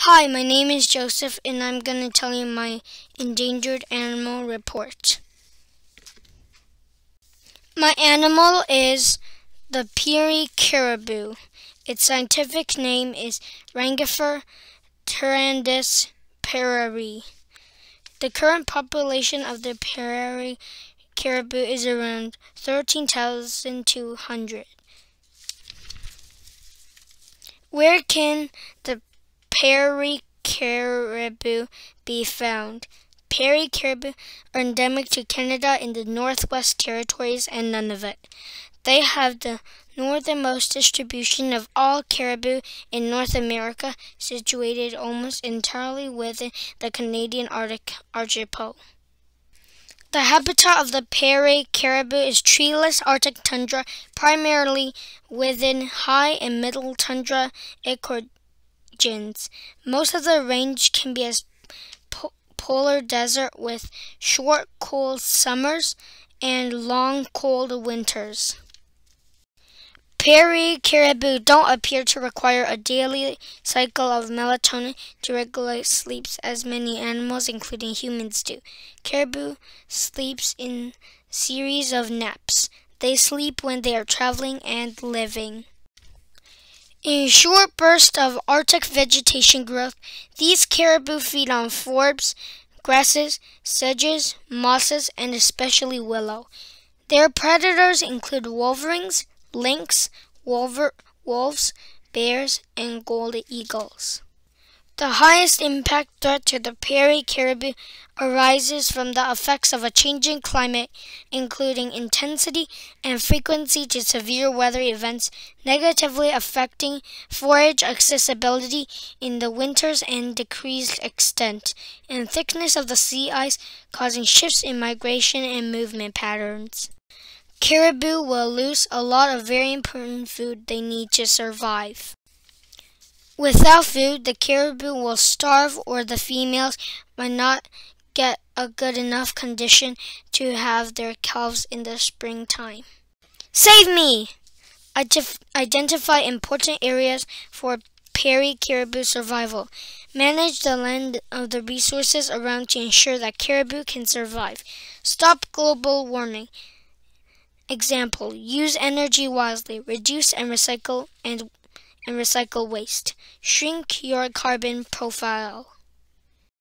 Hi, my name is Joseph, and I'm going to tell you my endangered animal report. My animal is the Peary caribou. Its scientific name is Rangifer tarandus pereiri. The current population of the Peary caribou is around 13,200. Where can the Peary caribou be found? Peary caribou are endemic to Canada in the Northwest Territories and Nunavut. They have the northernmost distribution of all caribou in North America, situated almost entirely within the Canadian Arctic archipelago. The habitat of the Peary caribou is treeless Arctic tundra, primarily within high and middle tundra ecoregions. Most of the range can be a polar desert with short, cool summers and long, cold winters. Peary caribou don't appear to require a daily cycle of melatonin to regulate sleeps as many animals, including humans, do. Caribou sleeps in series of naps. They sleep when they are traveling and living. In short bursts of Arctic vegetation growth, these caribou feed on forbs, grasses, sedges, mosses, and especially willow. Their predators include wolverines, lynx, wolver, wolves, bears, and golden eagles. The highest impact threat to the Peary caribou arises from the effects of a changing climate, including intensity and frequency to severe weather events negatively affecting forage accessibility in the winters and decreased extent and thickness of the sea ice causing shifts in migration and movement patterns. Caribou will lose a lot of very important food they need to survive. Without food, the caribou will starve or the females might not get a good enough condition to have their calves in the springtime. Save me! Identify important areas for Peary caribou survival. Manage the land of the resources around to ensure that caribou can survive. Stop global warming. Example, use energy wisely, reduce and recycle and, and recycle waste. Shrink your carbon profile.